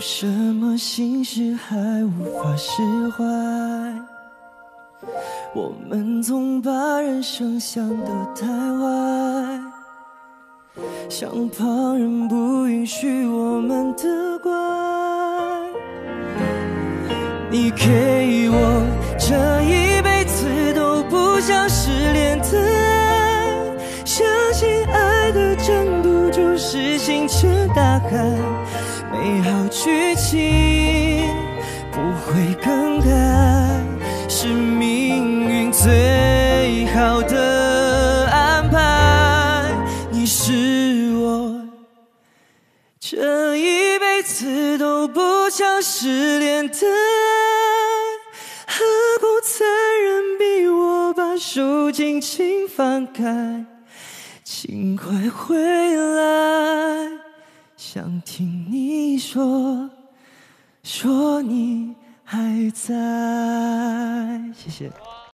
什么心事还无法释怀？我们总把人生想得太坏，像旁人不允许我们的怪。你给我这一辈子都不想失联的爱，相信爱的真不就是星辰大海，美好剧情不会更改，是命运最好的安排。你是我这一辈子都不想失联的爱，何苦残忍逼我把手紧紧放开？请快回来，想听你说，说你还在。谢谢。